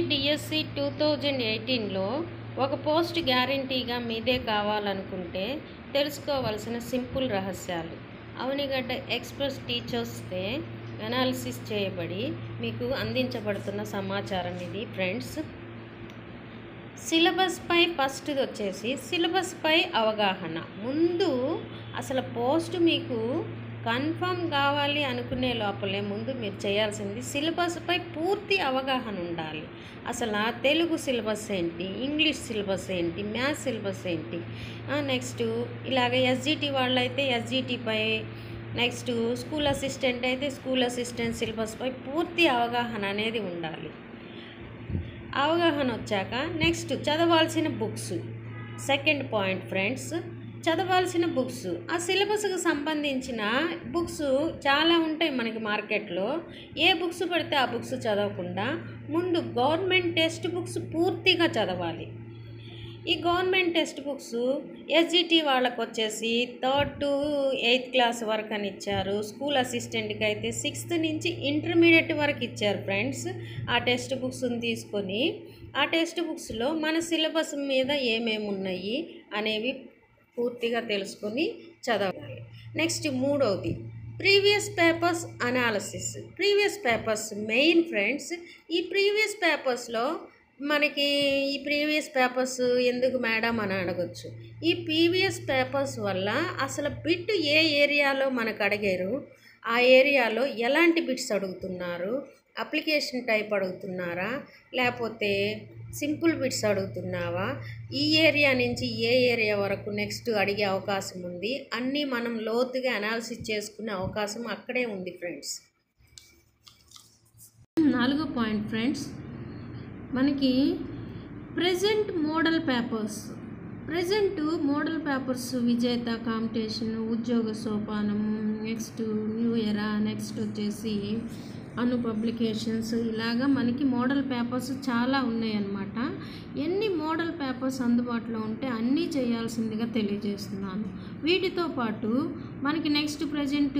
DSC two thousand ఎయిటీన్లో ఒక post గ్యారంటీగా మీదే కావాలనుకుంటే తెలుసుకోవాల్సిన సింపుల్ రహస్యాలు. అవనిగడ్డ ఎక్స్ప్రెస్ టీచర్స్దే అనాలిసిస్ చేయబడి మీకు అందించబడుతున్న సమాచారం ఇది ఫ్రెండ్స్. సిలబస్పై ఫస్ట్ది వచ్చేసి సిలబస్పై అవగాహన. ముందు అసలు పోస్ట్ మీకు కన్ఫర్మ్ కావాలి అనుకునే లోపలే ముందు మీరు చేయాల్సింది సిలబస్పై పూర్తి అవగాహన ఉండాలి. అసలు ఆ తెలుగు సిలబస్ ఏంటి? ఇంగ్లీష్ సిలబస్ ఏంటి? మ్యాథ్స్ సిలబస్ ఏంటి? నెక్స్ట్ ఇలాగ ఎస్జిటి వాళ్ళైతే ఎస్జిటిపై నెక్స్ట్ స్కూల్ అసిస్టెంట్ అయితే స్కూల్ అసిస్టెంట్ సిలబస్పై పూర్తి అవగాహన అనేది ఉండాలి. అవగాహన వచ్చాక నెక్స్ట్ చదవాల్సిన బుక్స్. సెకండ్ పాయింట్ ఫ్రెండ్స్ చదవాల్సిన బుక్స్. ఆ సిలబస్కు సంబంధించిన బుక్స్ చాలా ఉంటాయి మనకి మార్కెట్లో. ఏ బుక్స్ పడితే ఆ బుక్స్ చదవకుండా ముందు గవర్నమెంట్ టెక్స్ట్ బుక్స్ పూర్తిగా చదవాలి. ఈ గవర్నమెంట్ టెక్స్ట్ బుక్స్ ఎస్జిటి వాళ్ళకు వచ్చేసి థర్డ్ టు ఎయిత్ క్లాస్ వరకు అని ఇచ్చారు. స్కూల్ అసిస్టెంట్కి అయితే సిక్స్త్ నుంచి ఇంటర్మీడియట్ వరకు ఇచ్చారు ఫ్రెండ్స్. ఆ టెక్స్ట్ బుక్స్ని తీసుకొని ఆ టెక్స్ట్ బుక్స్లో మన సిలబస్ మీద ఏమేమి ఉన్నాయి అనేవి పూర్తిగా తెలుసుకొని చదవాలి. నెక్స్ట్ మూడవది previous papers analysis previous papers main friends ఈ ప్రీవియస్ పేపర్స్లో మనకి ఈ ప్రీవియస్ పేపర్స్ ఎందుకు మేడం అని అడగచ్చు. ఈ ప్రీవియస్ పేపర్స్ వల్ల అసలు బిట్ ఏ ఏరియాలో మనకు అడిగారు? ఆ ఏరియాలో ఎలాంటి బిట్స్ అడుగుతున్నారు? అప్లికేషన్ టైప్ అడుగుతున్నారా? లేకపోతే సింపుల్ బిట్స్ అడుగుతున్నావా? ఈ ఏరియా నుంచి ఏ ఏరియా వరకు నెక్స్ట్ అడిగే అవకాశం ఉంది? అన్నీ మనం లోతుగా అనాలిసిస్ చేసుకునే అవకాశం అక్కడే ఉంది ఫ్రెండ్స్. నాలుగో పాయింట్ ఫ్రెండ్స్ మనకి present model papers present model papers Vijetha competition Udyoga Sopanam next new year next వచ్చేసి అను పబ్లికేషన్స్. ఇలాగా మనకి మోడల్ పేపర్స్ చాలా ఉన్నాయన్నమాట. ఎన్ని మోడల్ పేపర్స్ అందుబాటులో ఉంటే అన్నీ చేయాల్సిందిగా తెలియజేస్తున్నాను. వీటితో పాటు మనకి నెక్స్ట్ ప్రజెంట్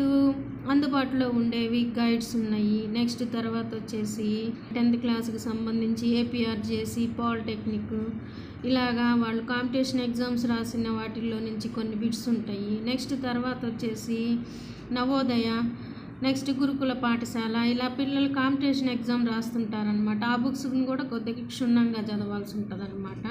అందుబాటులో ఉండేవి గైడ్స్ ఉన్నాయి. నెక్స్ట్ తర్వాత వచ్చేసి టెన్త్ క్లాస్కి సంబంధించి ఏపీఆర్జేసి పాలిటెక్నిక్ ఇలాగా వాళ్ళు కాంపిటీషన్ ఎగ్జామ్స్ రాసిన వాటిల్లో నుంచి కొన్ని బిట్స్ ఉంటాయి. నెక్స్ట్ తర్వాత వచ్చేసి నవోదయ నెక్స్ట్ గురుకుల పాఠశాల ఇలా పిల్లలు కాంపిటీషన్ ఎగ్జామ్ రాస్తుంటారనమాట ఆ బుక్స్ని కూడా కొద్దిగా క్షుణ్ణంగా చదవాల్సి ఉంటుంది అనమాట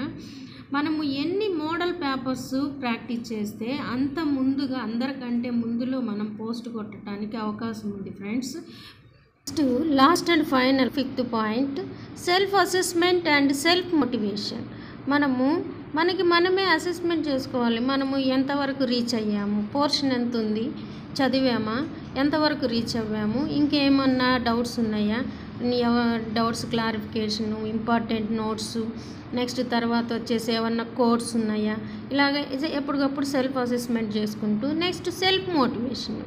మనము ఎన్ని మోడల్ పేపర్స్ ప్రాక్టీస్ చేస్తే అంత ముందుగా అందరికంటే ముందులో మనం పోస్ట్ కొట్టడానికి అవకాశం ఉంది friends. Next last and final fifth point self assessment and self motivation మనము మనకి మనమే అసెస్మెంట్ చేసుకోవాలి. మనము ఎంతవరకు రీచ్ అయ్యాము? పోర్షన్ ఎంత ఉంది చదివామా? ఎంతవరకు రీచ్ అవ్వాము? ఇంకేమన్నా డౌట్స్ ఉన్నాయా? Doubts clarification important notes next తర్వాత వచ్చేసి ఏమన్నా కోర్స్ ఉన్నాయా? ఇలాగ ఎప్పటికప్పుడు సెల్ఫ్ అసెస్మెంట్ చేసుకుంటూ నెక్స్ట్ సెల్ఫ్ మోటివేషన్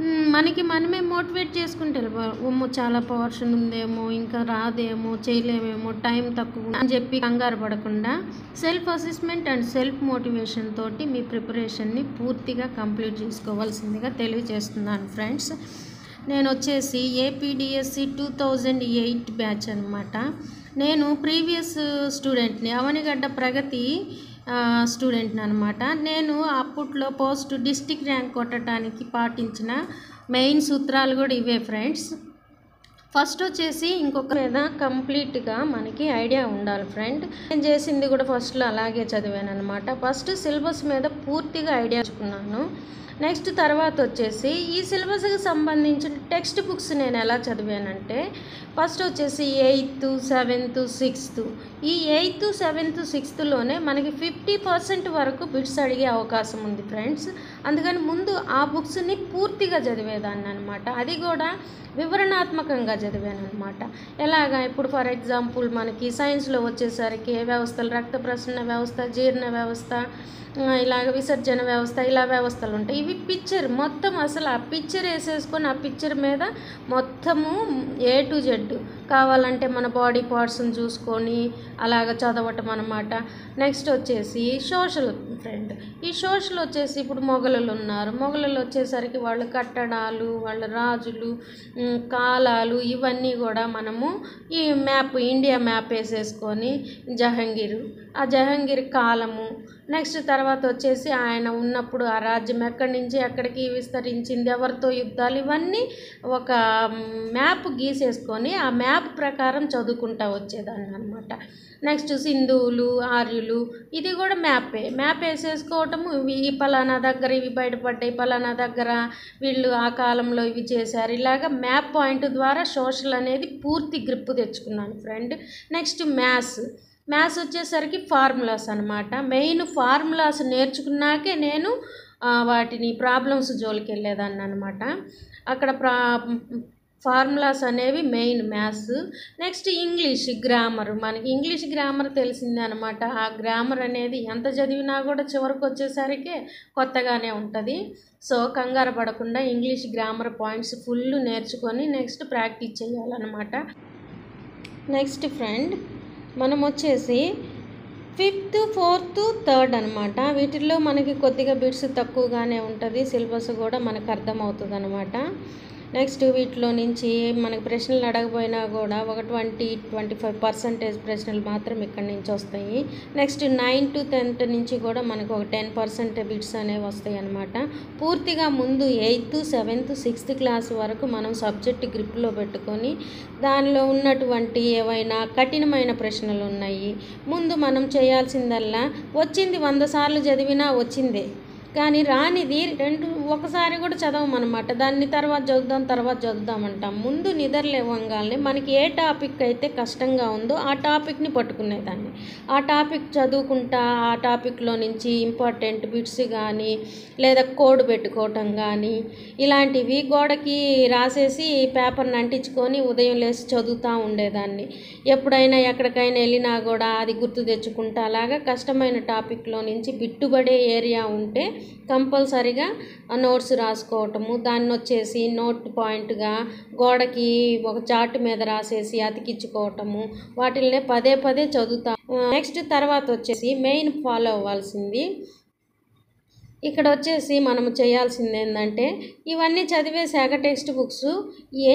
మనకి మనమే మోటివేట్ చేసుకుంటే ఉమ్మో చాలా పోర్షన్ ఉందేమో ఇంకా రాదేమో చేయలేమేమో టైం తక్కువ అని చెప్పి కంగారు పడకుండా self assessment and self motivation తోటి మీ ప్రిపరేషన్ని పూర్తిగా కంప్లీట్ చేసుకోవాల్సిందిగా తెలియజేస్తున్నాను ఫ్రెండ్స్. నేను వచ్చేసి APDSC two thousand eight batch అనమాట నేను ప్రీవియస్ స్టూడెంట్ని అవనిగడ్డ ప్రగతి స్టూడెంట్ని అనమాట నేను అప్పట్లో పోస్ట్ డిస్టిక్ ర్యాంక్ కొట్టడానికి పాటించిన మెయిన్ సూత్రాలు కూడా ఇవే ఫ్రెండ్స్ ఫస్ట్ వచ్చేసి ఇంకొక మీద కంప్లీట్గా మనకి ఐడియా ఉండాలి ఫ్రెండ్ నేను చేసింది కూడా ఫస్ట్లో అలాగే చదివాను అనమాట ఫస్ట్ సిలబస్ మీద పూర్తిగా ఐడియా చూకున్నాను నెక్స్ట్ తర్వాత వచ్చేసి ఈ సిలబస్కి సంబంధించిన టెక్స్ట్ బుక్స్ నేను ఎలా చదివానంటే ఫస్ట్ వచ్చేసి ఎయిత్ సెవెంత్ సిక్స్త్. ఈ ఎయిత్ సెవెంత్ సిక్స్త్లోనే మనకి ఫిఫ్టీ పర్సెంట్ వరకు బిట్స్ అడిగే అవకాశం ఉంది ఫ్రెండ్స్. అందుకని ముందు ఆ బుక్స్ని పూర్తిగా చదివేదాన్ని అనమాట అది కూడా వివరణాత్మకంగా చదివాను అనమాట ఎలాగా ఇప్పుడు ఫర్ ఎగ్జాంపుల్ మనకి సైన్స్లో వచ్చేసరికి వ్యవస్థలు రక్త ప్రసరణ వ్యవస్థ జీర్ణ వ్యవస్థ ఇలాగ విసర్జన వ్యవస్థ ఇలా వ్యవస్థలు ఉంటాయి. ఇవి పిక్చర్ మొత్తం అసలు ఆ పిక్చర్ వేసేసుకొని ఆ పిక్చర్ మీద మొత్తము ఏ టు జెడ్ కావాలంటే మన బాడీ పార్ట్స్ని చూసుకొని అలాగ చదవటం అనమాట నెక్స్ట్ వచ్చేసి సోషల్ ఫ్రెండ్. ఈ సోషల్ వచ్చేసి ఇప్పుడు మొగ మొఘలులు ఉన్నారు. మొఘలులు వచ్చేసరికి వాళ్ళు కట్టడాలు వాళ్ళ రాజులు కాలాలు ఇవన్నీ కూడా మనము ఈ మ్యాప్ ఇండియా మ్యాప్ వేసేసుకొని జహంగీరు ఆ జహంగీర్ కాలము. నెక్స్ట్ తర్వాత వచ్చేసి ఆయన ఉన్నప్పుడు ఆ రాజ్యం ఎక్కడి నుంచి ఎక్కడికి విస్తరించింది ఎవరితో యుద్ధాలు ఇవన్నీ ఒక మ్యాప్ గీసేసుకొని ఆ మ్యాప్ ప్రకారం చదువుకుంటా వచ్చేదాన్ని అనమాట నెక్స్ట్ సింధువులు ఆర్యులు ఇది కూడా మ్యాపే. మ్యాప్ వేసేసుకోవటము ఈ పలానా దగ్గర ఇవి బయటపడ్డాయి పలానా దగ్గర వీళ్ళు ఆ కాలంలో ఇవి చేశారు. ఇలాగ మ్యాప్ పాయింట్ ద్వారా సోషల్ అనేది పూర్తి గ్రిప్పు తెచ్చుకున్నాను ఫ్రెండ్. నెక్స్ట్ మ్యాథ్స్ మ్యాథ్స్ వచ్చేసరికి ఫార్ములాస్ అనమాట మెయిన్ ఫార్ములాస్ నేర్చుకున్నాకే నేను వాటిని ప్రాబ్లమ్స్ జోలికి వెళ్ళేదాన్ని అనమాట అక్కడ ప్రా ఫార్ములాస్ అనేవి main maths. Next English grammar. మనకి ఇంగ్లీష్ గ్రామర్ తెలిసిందే అనమాట ఆ గ్రామర్ అనేది ఎంత చదివినా కూడా చివరికి వచ్చేసరికి కొత్తగానే ఉంటుంది. సో కంగారు పడకుండా ఇంగ్లీష్ గ్రామర్ పాయింట్స్ ఫుల్ నేర్చుకొని నెక్స్ట్ ప్రాక్టీస్ చేయాలన్నమాట. నెక్స్ట్ ఫ్రెండ్ మనం వచ్చేసి ఫిఫ్త్ ఫోర్త్ థర్డ్ అనమాట వీటిల్లో మనకి కొద్దిగా బిట్స్ తక్కువగానే ఉంటుంది. సిలబస్ కూడా మనకు అర్థమవుతుంది అనమాట నెక్స్ట్ వీటిలో నుంచి మనకి ప్రశ్నలు అడగపోయినా కూడా ఒక ట్వంటీ ట్వంటీ ఫైవ్ పర్సెంటేజ్ ప్రశ్నలు మాత్రం ఇక్కడ నుంచి వస్తాయి. నెక్స్ట్ నైన్ టు టెన్త్ నుంచి కూడా మనకు ఒక టెన్ పర్సెంట్ బిట్స్ అనేవి వస్తాయి అనమాట పూర్తిగా ముందు ఎయిత్ సెవెంత్ సిక్స్త్ క్లాస్ వరకు మనం సబ్జెక్ట్ గ్రిప్లో పెట్టుకొని దానిలో ఉన్నటువంటి ఏవైనా కఠినమైన ప్రశ్నలు ఉన్నాయి. ముందు మనం చేయాల్సిందల్లా వచ్చింది వంద సార్లు చదివినా వచ్చిందే. కానీ రానిది రెండు ఒకసారి కూడా చదవమన్నమాట. దాన్ని తర్వాత చదువుదాం తర్వాత చదువుదామంటాం ముందు నిద్రలేవంగానే మనకి ఏ టాపిక్ అయితే కష్టంగా ఉందో ఆ టాపిక్ని పట్టుకునేదాన్ని ఆ టాపిక్ చదువుకుంటా ఆ టాపిక్లో నుంచి ఇంపార్టెంట్ బిట్స్ కానీ లేదా కోడ్ పెట్టుకోవటం కానీ ఇలాంటివి గోడకి రాసేసి పేపర్ని అంటించుకొని ఉదయం లేచి చదువుతూ ఉండేదాన్ని. ఎప్పుడైనా ఎక్కడికైనా వెళ్ళినా కూడా అది గుర్తు తెచ్చుకుంటా అలాగా కష్టమైన టాపిక్లో నుంచి బిట్టుబడే ఏరియా ఉంటే కంపల్సరిగా నోట్స్ రాసుకోవటము. దాన్ని వచ్చేసి నోట్ పాయింట్గా గోడకి ఒక చార్ట్ మీద రాసేసి అతికించుకోవటము. వాటిల్నే పదే పదే చదువుతాం నెక్స్ట్ తర్వాత వచ్చేసి మెయిన్ ఫాలో అవ్వాల్సింది ఇక్కడ వచ్చేసి మనం చేయాల్సింది ఏంటంటే ఇవన్నీ చదివేసాక టెక్స్ట్ బుక్స్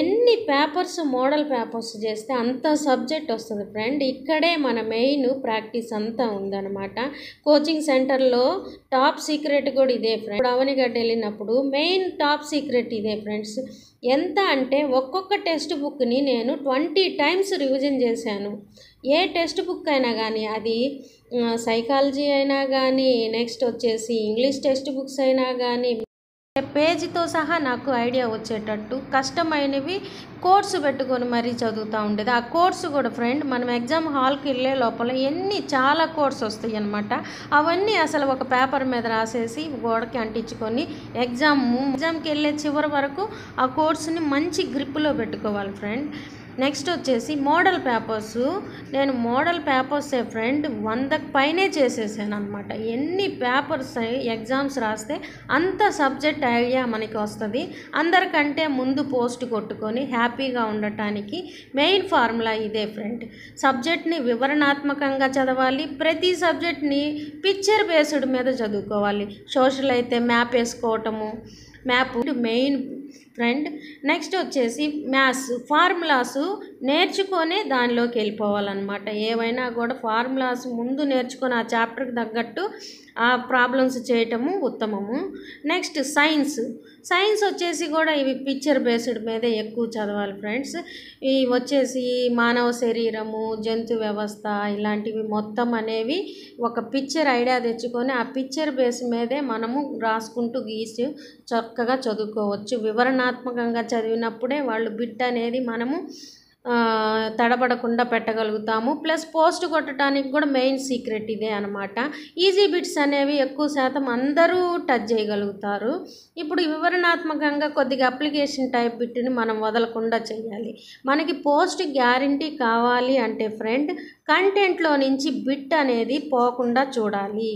ఎన్ని పేపర్స్ మోడల్ పేపర్స్ చేస్తే అంత సబ్జెక్ట్ వస్తుంది ఫ్రెండ్. ఇక్కడే మన మెయిన్ ప్రాక్టీస్ అంతా ఉందన్నమాట. కోచింగ్ సెంటర్లో టాప్ సీక్రెట్ కూడా ఇదే ఫ్రెండ్. అవనిగడ్డ వెళ్ళినప్పుడు మెయిన్ టాప్ సీక్రెట్ ఇదే ఫ్రెండ్స్. ఎంత అంటే ఒక్కొక్క టెక్స్ట్ బుక్ని నేను ట్వంటీ టైమ్స్ రివిజన్ చేశాను. ఏ టెక్స్ట్ బుక్ అయినా కానీ అది సైకాలజీ అయినా కానీ నెక్స్ట్ వచ్చేసి ఇంగ్లీష్ టెక్స్ట్ బుక్స్ అయినా కానీ పేజీతో సహా నాకు ఐడియా వచ్చేటట్టు కష్టమైనవి కోర్సు పెట్టుకొని మరీ చదువుతూ ఉండేది. ఆ కోర్సు కూడా ఫ్రెండ్ మనం ఎగ్జామ్ హాల్కి వెళ్ళే లోపల ఎన్ని చాలా కోర్స్ వస్తాయి అనమాట అవన్నీ అసలు ఒక పేపర్ మీద రాసేసి గోడకి అంటించుకొని ఎగ్జామ్ ఎగ్జామ్కి వెళ్ళే చివరి వరకు ఆ కోర్సుని మంచి గ్రిప్లో పెట్టుకోవాలి ఫ్రెండ్. నెక్స్ట్ వచ్చేసి మోడల్ పేపర్స్. నేను మోడల్ పేపర్సే ఫ్రెండ్ వందకు పైనే చేసేసాను అనమాట ఎన్ని పేపర్స్ ఎగ్జామ్స్ రాస్తే అంత సబ్జెక్ట్ ఐడియా మనకి వస్తుంది. అందరికంటే ముందు పోస్ట్ కొట్టుకొని హ్యాపీగా ఉండటానికి మెయిన్ ఫార్ములా ఇదే ఫ్రెండ్. సబ్జెక్ట్ని వివరణాత్మకంగా చదవాలి ప్రతి సబ్జెక్ట్ని పిక్చర్ బేస్డ్ మీద చదువుకోవాలి. సోషల్ అయితే మ్యాప్ వేసుకోవటము మ్యాప్ మెయిన్ ఫ్రెండ్. నెక్స్ట్ వచ్చేసి మ్యాథ్స్. ఫార్ములాస్ నేర్చుకొని దానిలోకి వెళ్ళిపోవాలన్నమాట. ఏవైనా కూడా ఫార్ములాస్ ముందు నేర్చుకొని ఆ చాప్టర్కి తగ్గట్టు ఆ ప్రాబ్లమ్స్ చేయటము ఉత్తమము. Next science. సైన్స్ వచ్చేసి కూడా ఇవి పిక్చర్ బేస్డ్ మీదే ఎక్కువ చదవాలి ఫ్రెండ్స్. ఇవి వచ్చేసి మానవ శరీరము జంతు వ్యవస్థ ఇలాంటివి మొత్తం అనేవి ఒక పిక్చర్ ఐడియా తెచ్చుకొని ఆ పిక్చర్ బేస్ మీదే మనము రాసుకుంటూ గీసి చక్కగా చదువుకోవచ్చు. వివరణ వివరణాత్మకంగా చదివినప్పుడే వాళ్ళు బిట్ అనేది మనము తడబడకుండా పెట్టగలుగుతాము. ప్లస్ పోస్ట్ కొట్టడానికి కూడా మెయిన్ సీక్రెట్ ఇదే అనమాట ఈజీ బిట్స్ అనేవి ఎక్కువ శాతం అందరూ టచ్ చేయగలుగుతారు. ఇప్పుడు వివరణాత్మకంగా కొద్దిగా అప్లికేషన్ టైప్ బిట్ని మనం వదలకుండా చేయాలి. మనకి పోస్ట్ గ్యారంటీ కావాలి అంటే ఫ్రెండ్ కంటెంట్లో నుంచి బిట్ అనేది పోకుండా చూడాలి.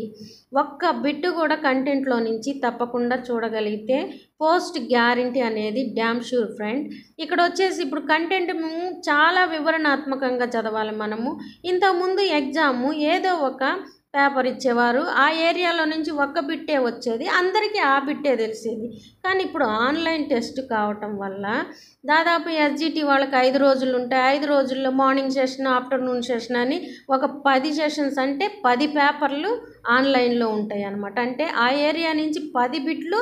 ఒక్క బిట్ కూడా కంటెంట్లో నుంచి తప్పకుండా చూడగలిగితే పోస్ట్ గ్యారంటీ అనేది డ్యామ్ షూర్ ఫ్రెండ్. ఇక్కడ వచ్చేసి ఇప్పుడు కంటెంట్ చాలా వివరణాత్మకంగా చదవాలి మనము. ఇంతకుముందు ఎగ్జాము ఏదో ఒక పేపర్ ఇచ్చేవారు. ఆ ఏరియాలో నుంచి ఒక్క బిట్టే వచ్చేది. అందరికీ ఆ బిట్టే తెలిసేది. కానీ ఇప్పుడు ఆన్లైన్ టెస్ట్ కావటం వల్ల దాదాపు ఎస్జిటి వాళ్ళకి ఐదు రోజులు ఉంటాయి. ఐదు రోజుల్లో మార్నింగ్ సెషన్ ఆఫ్టర్నూన్ సెషన్ అని ఒక పది సెషన్స్ అంటే పది పేపర్లు ఆన్లైన్లో ఉంటాయి అన్నమాట. అంటే ఆ ఏరియా నుంచి పది బిట్లు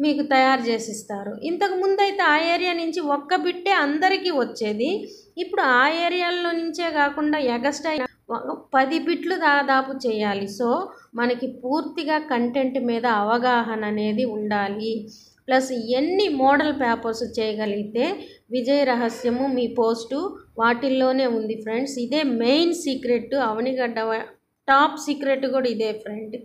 మీకు తయారు చేసిస్తారు. ఇంతకు ముందు అయితే ఆ ఏరియా నుంచి ఒక్క బిట్టే అందరికీ వచ్చేది. ఇప్పుడు ఆ ఏరియాలో నుంచే కాకుండా ఎగస్ట్రా పది బిట్లు దాదాపు చేయాలి. సో మనకి పూర్తిగా కంటెంట్ మీద అవగాహన అనేది ఉండాలి. ప్లస్ ఎన్ని మోడల్ పేపర్స్ చేయగలిగితే విజయ రహస్యము మీ పోస్టు వాటిల్లోనే ఉంది ఫ్రెండ్స్. ఇదే main secret. Avanigadda top secret కూడా ఇదే ఫ్రెండ్.